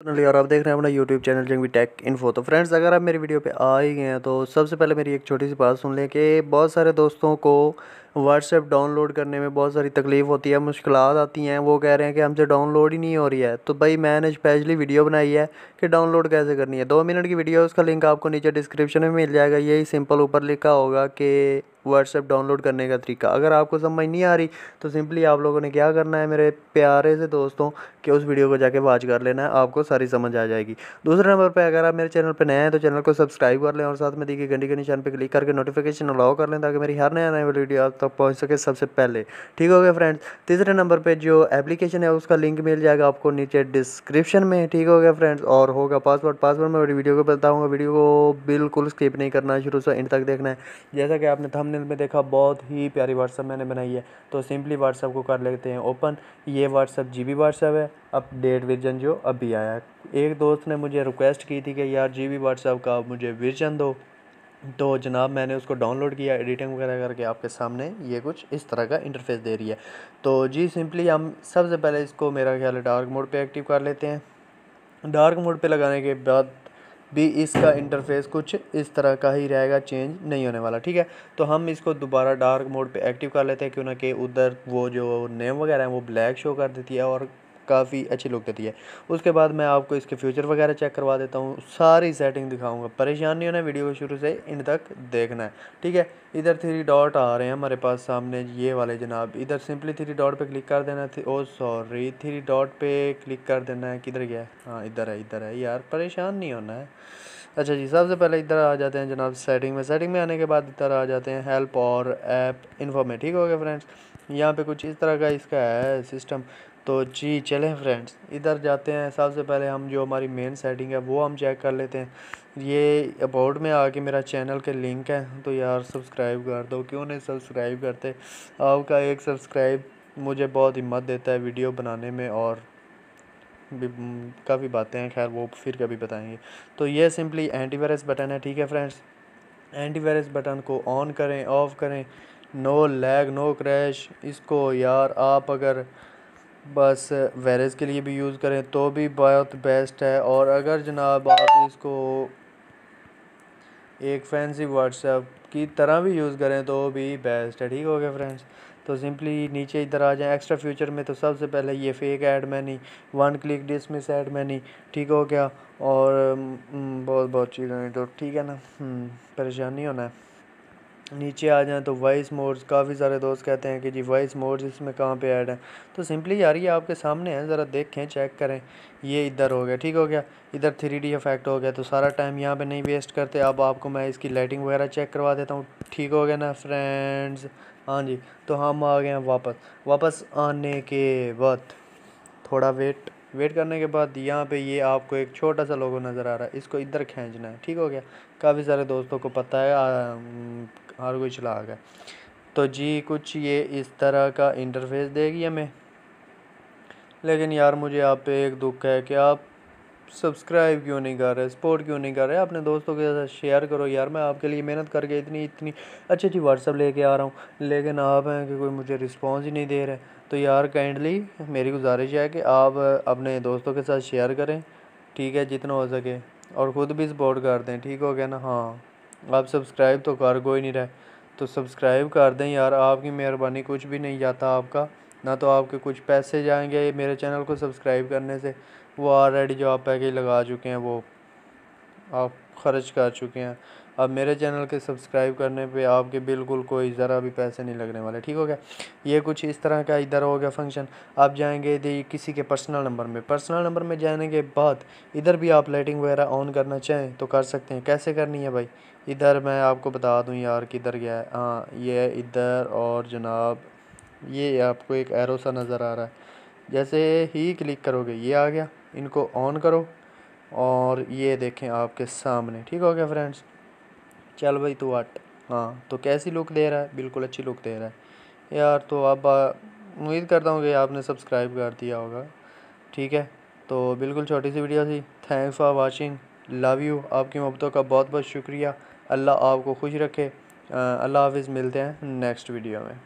और आप देख रहे हैं अपना YouTube channel Jangvi tech info तो फ्रेंड्स अगर आप मेरी वीडियो पे आ ही गए हैं तो सबसे पहले मेरी एक छोटी सी बात सुन लें कि बहुत सारे दोस्तों को व्हाट्सएप डाउनलोड करने में बहुत सारी तकलीफ़ होती है मुश्किल आती हैं। वो कह रहे हैं कि हमसे डाउनलोड ही नहीं हो रही है। तो भाई, मैंने स्पेशली वीडियो बनाई है कि डाउनलोड कैसे करनी है। दो मिनट की वीडियो उसका लिंक आपको नीचे डिस्क्रिप्शन में मिल जाएगा। यही सिंपल ऊपर लिखा होगा कि व्हाट्सएप डाउनलोड करने का तरीका। अगर आपको समझ नहीं आ रही तो सिंपली आप लोगों ने क्या करना है मेरे प्यारे से दोस्तों, कि उस वीडियो को जाके वॉच कर लेना है, आपको सारी समझ आ जाएगी। दूसरे नंबर पर अगर आप मेरे चैनल पर नए हैं तो चैनल को सब्सक्राइब कर लें और साथ में देखिए घंटी के निशान पर क्लिक करके नोटिफिकेशन अलाउ कर लें, ताकि मेरी हर नया नया वीडियो आप तक पहुँच सके सबसे पहले। ठीक हो गया फ्रेंड्स? तीसरे नंबर पर जो एप्लीकेशन है, उसका लिंक मिल जाएगा आपको नीचे डिस्क्रिप्शन में। ठीक हो गया फ्रेंड्स? और होगा पासवर्ड। पासवर्ड में वीडियो को बताऊँगा। वीडियो को बिल्कुल स्किप नहीं करना, शुरू से इन तक देखना है। जैसा कि आपने थंबनेल में देखा, बहुत बहुत ही प्यारी व्हाट्सअप मैंने बनाई है। तो सिंपली व्हाट्सअप को कर लेते हैं ओपन ये व्हाट्सअप जी बी व्हाट्सअप है अपडेट वर्जन जो अभी आया है। एक दोस्त ने मुझे रिक्वेस्ट की थी कि यार जी बी व्हाट्सअप का मुझे वर्जन दो। तो जनाब मैंने उसको डाउनलोड किया एडिटिंग वगैरह करके आपके सामने ये कुछ इस तरह का इंटरफेस दे रही है। तो जी सिंपली हम सबसे पहले इसको मेरा ख्याल है डार्क मोड पे एक्टिव कर लेते हैं। डार्क मोड पे लगाने के बाद भी इसका इंटरफेस कुछ इस तरह का ही रहेगा चेंज नहीं होने वाला, ठीक है? तो हम इसको दोबारा डार्क मोड पे एक्टिव कर लेते हैं, क्यों ना कि उधर वो जो नेम वगैरह है, वो ब्लैक शो कर देती है और काफ़ी अच्छी लुक देती है। उसके बाद मैं आपको इसके फ्यूचर वगैरह चेक करवा देता हूँ। सारी सेटिंग दिखाऊँगा। परेशान नहीं होना वीडियो को शुरू से इन तक देखना है। ठीक है? इधर थ्री डॉट आ रहे हैं हमारे पास सामने ये वाले जनाब। इधर सिंपली थ्री डॉट पे क्लिक कर देना ओ सॉरी थ्री डॉट पे क्लिक कर देना है। किधर गया? हाँ इधर है इधर है। यार, परेशान नहीं होना है। अच्छा जी, सबसे पहले इधर आ जाते हैं जनाब सेटिंग में। सेटिंग में आने के बाद इधर आ जाते हैं हेल्प और ऐप इन्फो में। ठीक हो गया फ्रेंड्स यहाँ पे कुछ इस तरह का इसका है सिस्टम तो जी, चलें फ्रेंड्स इधर जाते हैं। सबसे पहले हम जो हमारी मेन सेटिंग है, वो हम चेक कर लेते हैं। ये अबाउट में आके मेरा चैनल के लिंक है तो यार सब्सक्राइब कर दो। क्यों नहीं सब्सक्राइब करते? आपका एक सब्सक्राइब मुझे बहुत हिम्मत देता है वीडियो बनाने में और काफ़ी बातें हैं। खैर, वो फिर कभी बताएँगे। तो ये सिंपली एंटीवायरस बटन है, ठीक है फ्रेंड्स एंटीवायरस बटन को ऑन करें ऑफ़ करें। नो लैग नो क्रैश इसको यार आप अगर बस वायरस के लिए भी यूज़ करें तो भी बहुत बेस्ट है। और अगर जनाब आप इसको एक फैंसी व्हाट्सएप की तरह भी यूज़ करें तो भी बेस्ट है। ठीक हो गया फ्रेंड्स तो सिंपली नीचे इधर आ जाएँ। एक्स्ट्रा फ्यूचर में तो सबसे पहले ये fake ad many one click dismiss ad many ठीक हो गया। और बहुत बहुत चीज़ें तो ठीक है ना? हम्म, परेशानी होना है। नीचे आ जाएँ तो वॉइस मोड्स काफ़ी सारे दोस्त कहते हैं कि जी वॉइस मोड्स इसमें कहाँ पे ऐड है? तो सिंपली यार ये आपके सामने है, ज़रा देखें चेक करें। ये इधर हो गया, ठीक हो गया? इधर थ्री डी इफ़ेक्ट हो गया तो सारा टाइम यहाँ पे नहीं वेस्ट करते। अब आपको मैं इसकी लाइटिंग वगैरह चेक करवा देता हूँ। ठीक हो गया ना फ्रेंड्स हाँ जी तो हम आ गए हैं वापस। वापस आने के बाद, थोड़ा वेट वेट करने के बाद यहाँ पे ये आपको एक छोटा सा लोगो नज़र आ रहा है। इसको इधर खींचना है, ठीक हो गया? काफ़ी सारे दोस्तों को पता है हर कोई चला गया तो जी कुछ ये इस तरह का इंटरफेस देगी हमें? लेकिन यार मुझे आप पे एक दुख है कि आप सब्सक्राइब क्यों नहीं कर रहे सपोर्ट क्यों नहीं कर रहे? अपने दोस्तों के साथ शेयर करो यार, मैं आपके लिए मेहनत करके इतनी इतनी अच्छी अच्छी व्हाट्सअप लेके आ रहा हूँ। लेकिन आप हैं कि कोई मुझे रिस्पॉन्स ही नहीं दे रहे। तो यार काइंडली मेरी गुजारिश है कि आप अपने दोस्तों के साथ शेयर करें, ठीक है, जितना हो सके। और ख़ुद भी सपोर्ट कर दें, ठीक हो गया ना? हाँ। आप सब्सक्राइब तो कर गो ही नहीं रहे। तो सब्सक्राइब कर दें यार, आपकी मेहरबानी कुछ भी नहीं जाता आपका। ना तो आपके कुछ पैसे जाएँगे मेरे चैनल को सब्सक्राइब करने से। वो ऑलरेडी जो आप पैकेज लगा चुके हैं वो। आप ख़र्च कर चुके हैं। अब मेरे चैनल के सब्सक्राइब करने पे आपके बिल्कुल कोई ज़रा भी पैसे नहीं लगने वाले, ठीक हो गया? ये कुछ इस तरह का इधर हो गया फ़ंक्शन आप जाएँगे किसी के पर्सनल नंबर में। पर्सनल नंबर में जाने के बाद इधर भी आप लाइटिंग वगैरह ऑन करना चाहें तो कर सकते हैं। कैसे करनी है भाई? इधर मैं आपको बता दूँ यार किधर गया है। हाँ ये इधर और जनाब, ये आपको एक एरो सा नज़र आ रहा है। जैसे ही क्लिक करोगे, ये आ गया। इनको ऑन करो और ये देखें आपके सामने, ठीक हो गया फ्रेंड्स चल भाई तू हट। हाँ। तो कैसी लुक दे रहा है? बिल्कुल अच्छी लुक दे रहा है। यार तो अब उम्मीद करता हूँ कि आपने सब्सक्राइब कर दिया होगा। ठीक है? तो बिल्कुल छोटी सी वीडियो थी। Thanks for watching love you आपकी मोहब्बतों का बहुत बहुत शुक्रिया। अल्लाह आपको खुश रखे। अल्लाह हाफिज़। मिलते हैं नेक्स्ट वीडियो में।